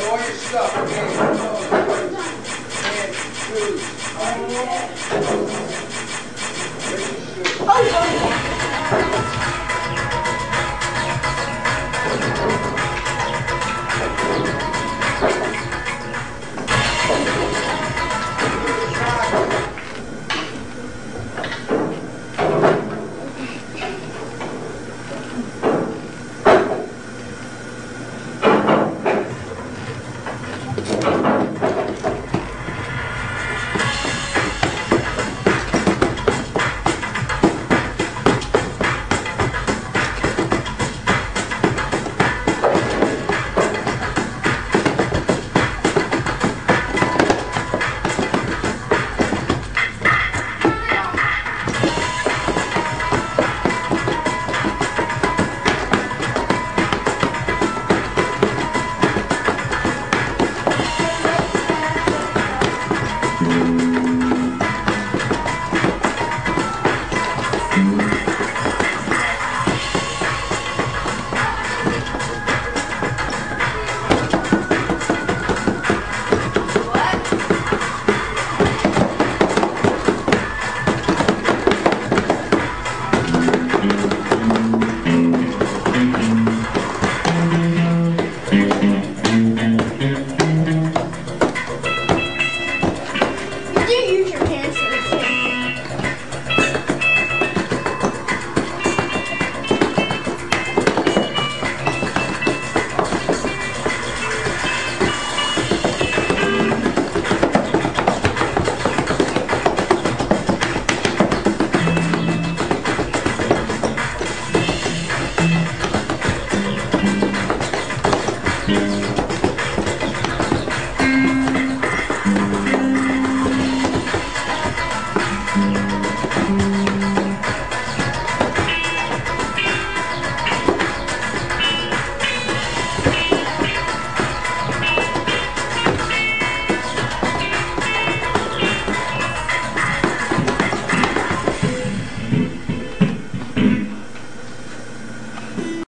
All